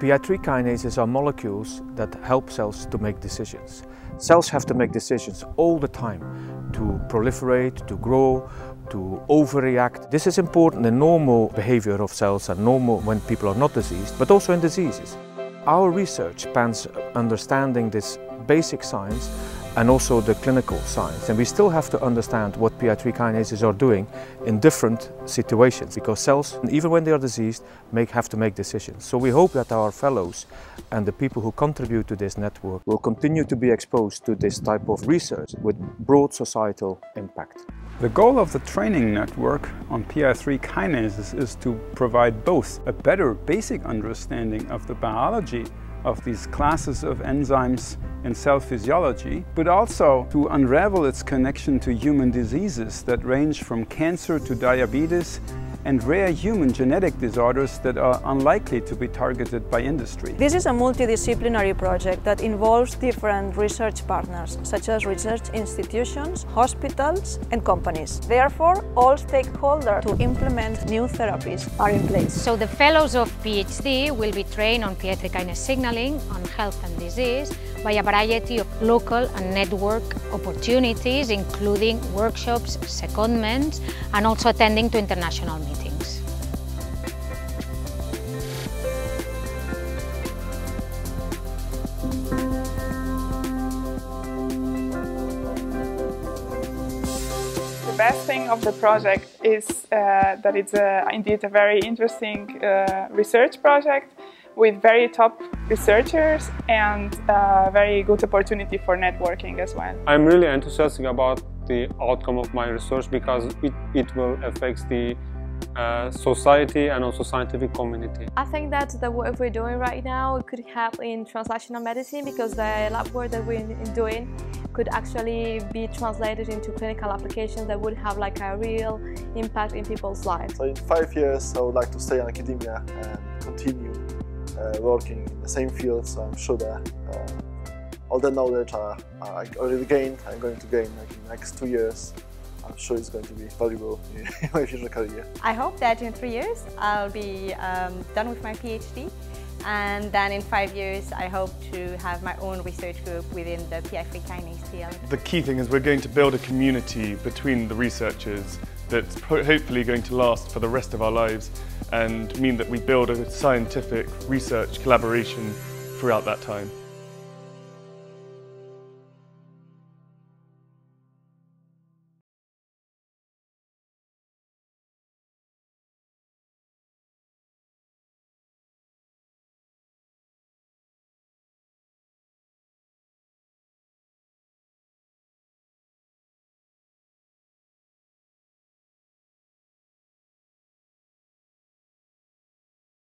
PI3 kinases are molecules that help cells to make decisions. Cells have to make decisions all the time to proliferate, to grow, to overreact. This is important in normal behavior of cells and normal when people are not diseased, but also in diseases. Our research spans understanding this basic science and also the clinical science. And we still have to understand what PI3 kinases are doing in different situations because cells, even when they are diseased, make, have to make decisions. So we hope that our fellows and the people who contribute to this network will continue to be exposed to this type of research with broad societal impact. The goal of the training network on PI3 kinases is to provide both a better basic understanding of the biology of these classes of enzymes in cell physiology, but also to unravel its connection to human diseases that range from cancer to diabetes and rare human genetic disorders that are unlikely to be targeted by industry. This is a multidisciplinary project that involves different research partners, such as research institutions, hospitals and companies. Therefore, all stakeholders to implement new therapies are in place. So the fellows of PhD will be trained on PI3 kinase signaling, on health and disease, by a variety of local and network opportunities, including workshops, secondments, and also attending to international meetings. The best thing of the project is uh, that it's a, indeed a very interesting uh, research project with very top researchers and a very good opportunity for networking as well. I'm really enthusiastic about the outcome of my research because it, it will affect the uh, society and also scientific community. I think that the work we're doing right now could help in translational medicine because the lab work that we're doing could actually be translated into clinical applications that would have like a real impact in people's lives. So in five years I would like to stay in academia and continue uh, working in the same field so I'm sure that uh, all the knowledge I, I already gained I'm going to gain like in the next two years I'm sure it's going to be valuable in my future career. I hope that in three years I'll be um, done with my PhD and then in five years I hope to have my own research group within the PI3 kinase field. The key thing is we're going to build a community between the researchers that's hopefully going to last for the rest of our lives and mean that we build a scientific research collaboration throughout that time.